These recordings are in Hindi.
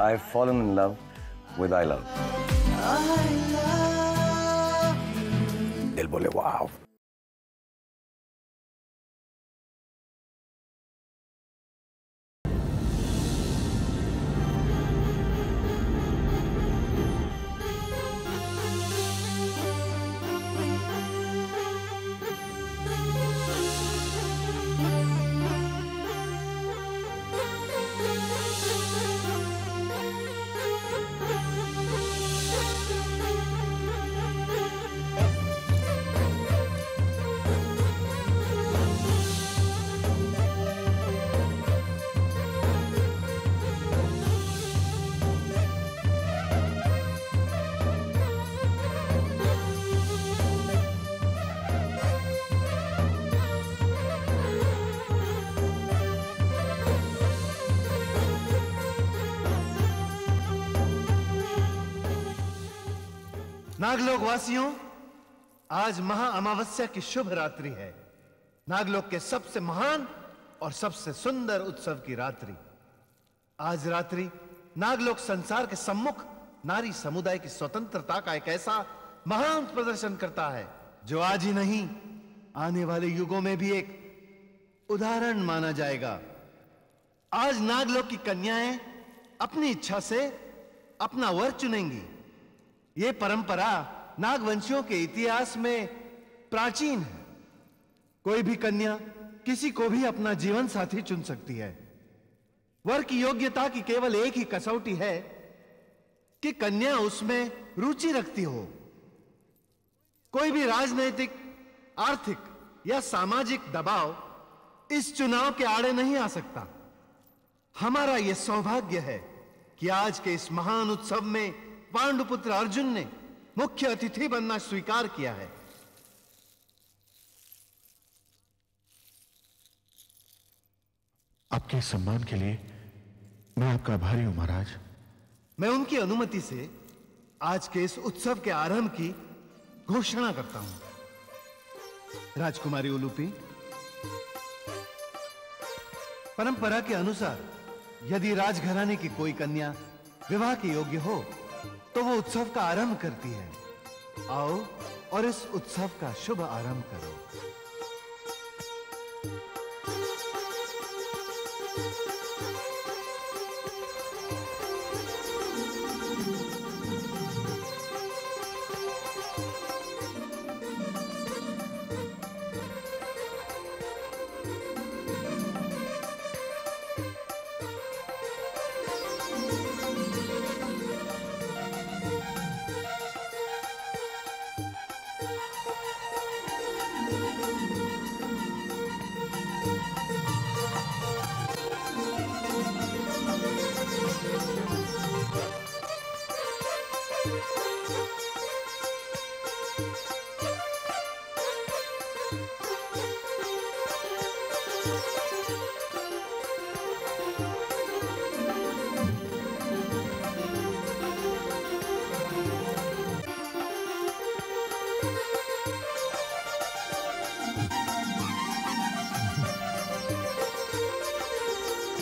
I've fallen in love with I Love. I love Él volvió, wow. Naglok वासियों आज महा अमावस्या की शुभ रात्रि है। नागलोक के सबसे महान और सबसे सुंदर उत्सव की रात्रि। आज रात्रि नागलोक संसार के सम्मुख नारी समुदाय की स्वतंत्रता का एक ऐसा महान प्रदर्शन करता है, जो आज ही नहीं, आने वाले युगों में भी एक उदाहरण माना जाएगा। आज नागलोक की कन्याएँ अपनी इच्छा से अपना वर चुनेंगी। यह परंपरा नागवंशियों के इतिहास में प्राचीन है। कोई भी कन्या किसी को भी अपना जीवन साथी चुन सकती है। वर की योग्यता की केवल एक ही कसौटी है कि कन्या उसमें रुचि रखती हो। कोई भी राजनैतिक, आर्थिक या सामाजिक दबाव इस चुनाव के आड़े नहीं आ सकता। हमारा यह सौभाग्य है कि आज के इस महान उत्सव में पांडुपुत्र अर्जुन ने मुख्य अतिथि बनना स्वीकार किया है। आपके सम्मान के लिए मैं आपका आभारी हूँ महाराज। मैं उनकी अनुमति से आज के इस उत्सव के आरंभ की घोषणा करता हूँ। राजकुमारी उलूपी परंपरा के अनुसार यदि राजघराने की कोई कन्या विवाह के योग्य हो तो वो उत्सव का आरंभ करती है। आओ और इस उत्सव का शुभ आरंभ करो।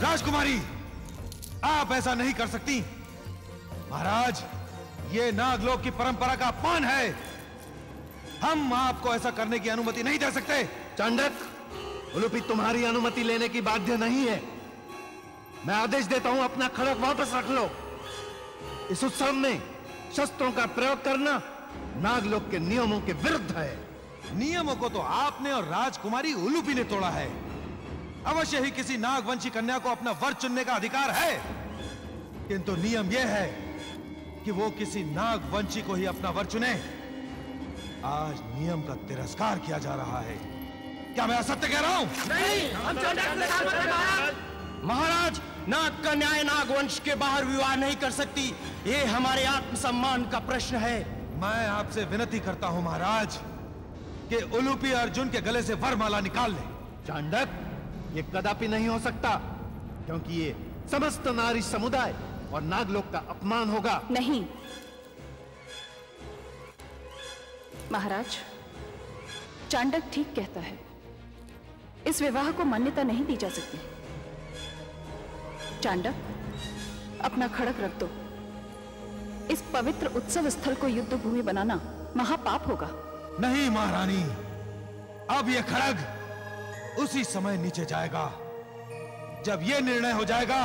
राजकुमारी आप ऐसा नहीं कर सकती। महाराज ये नागलोक की परंपरा का अपमान है। हम आपको ऐसा करने की अनुमति नहीं दे सकते। चांडक उलूपी तुम्हारी अनुमति लेने की बाध्य नहीं है। मैं आदेश देता हूँ अपना खड़क वापस रख लो। इस उत्सव में शस्त्रों का प्रयोग करना नागलोक के नियमों के विरुद्ध है। नियमों को तो आपने और राजकुमारी उलूपी ने तोड़ा है। अवश्य ही किसी नागवंशी कन्या को अपना वर चुनने का अधिकार है। किंतु नियम यह है कि वो किसी नागवंशी को ही अपना वर चुने। आज नियम का तिरस्कार किया जा रहा है। क्या मैं असत्य कह रहा हूँ? नहीं हम महाराज। नाग का न्याय नागवंश के बाहर विवाह नहीं कर सकती। ये हमारे आत्मसम्मान का प्रश्न है। मैं आपसे विनती करता हूँ महाराज कि उलूपी अर्जुन के गले से वरमाला निकाल ले। चांडक ये कदापि नहीं हो सकता क्योंकि ये समस्त नारी समुदाय और नागलोक का अपमान होगा। नहीं। महाराज चांडक ठीक कहता है। इस विवाह को मान्यता नहीं दी जा सकती। चांडक अपना खड़क रख दो। इस पवित्र उत्सव स्थल को युद्ध भूमि बनाना महापाप होगा। नहीं महारानी अब यह खड़ग उसी समय नीचे जाएगा। जब यह निर्णय हो जाएगा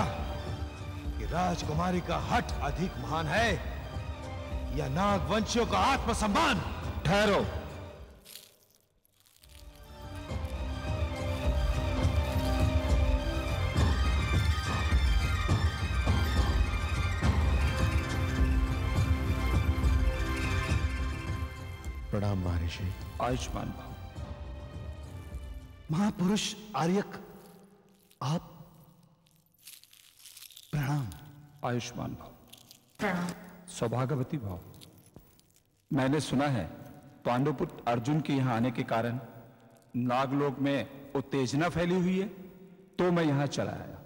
कि राजकुमारी का हट अधिक महान है या नागवंशियों का आत्मसम्मान। ठहरो। प्रणाम महर्षि। आयुष्मान भाव महापुरुष आर्यक आप प्रणाम। आयुष्मान भाव। प्रणाम। सौभाग्यवती भाव। मैंने सुना है पांडुपुत्र अर्जुन के यहाँ आने के कारण नागलोक में उत्तेजना फैली हुई है तो मैं यहाँ चला आया।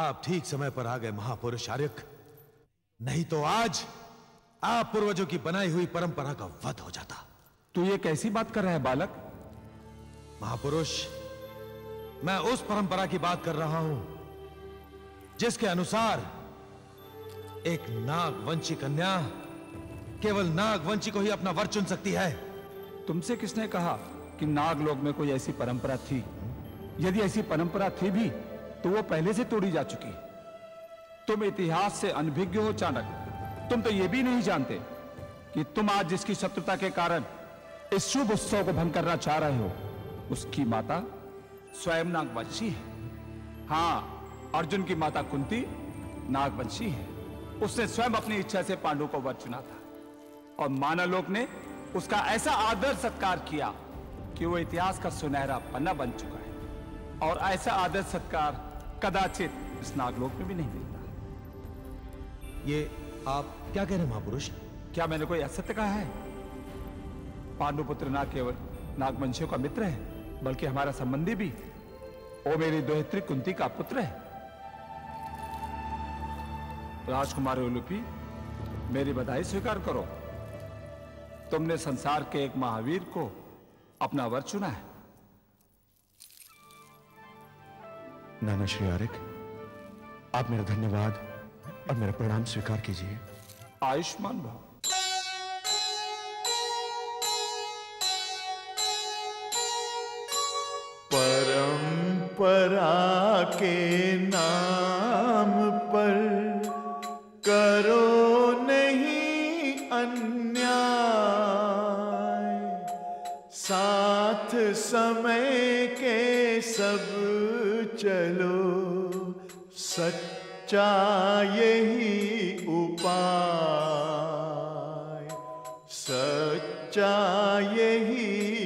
आप ठीक समय पर आ गए महापुरुष आर्यक। नहीं तो आज आप पूर्वजों की बनाई हुई परंपरा का वध हो जाता। तू ये कैसी बात कर रहा है बालक? महापुरुष, मैं उस परंपरा की बात कर रहा हूँ, जिसके अनुसार एक नागवंशी कन्या केवल नागवंशी को ही अपना वर चुन सकती है। तुमसे किसने कहा कि नागलोक में कोई ऐसी परंपरा थी? यदि ऐसी परंपरा थी भी तो वो पहले से तोड़ी जा चुकी। तुम इतिहास से अनभिज्ञ हो, चाणक। तुम तो ये भी नहीं जानते कि तुम आज जिसकी शत्रुता के कारण इस शुभ उत्सव को भंग करना चाह रहे हो। उसकी माता स्वयं नागवंशी है। हाँ अर्जुन की माता कुंती नागवंशी है। उसने स्वयं अपनी इच्छा से पांडु को वर चुना था। और मानवलोक ने उसका ऐसा आदर सत्कार किया कि वो इतिहास का सुनहरा पन्ना बन चुका है। और ऐसा आदर सत्कार कदाचित इस नागलोक में भी नहीं मिलता। ये आप क्या कह रहे हैं महापुरुष? क्या मैंने कोई असत्य कहा है? पांडुपुत्र ना केवल नागवंशियों का मित्र है बल्कि हमारा संबंधी भी। वो मेरी दोहित्री कुंती का पुत्र है। राजकुमार उलूपी मेरी बधाई स्वीकार करो। तुमने संसार के एक महावीर को अपना वर चुना है। नाना श्री आर्यक आप मेरा धन्यवाद और मेरा प्रणाम स्वीकार कीजिए। आयुष्मान भाव। परंपरा के नाम पर करो नहीं अन्याय। साथ समय के सब चलो, सच्चा यही उपाय। सच्चा यही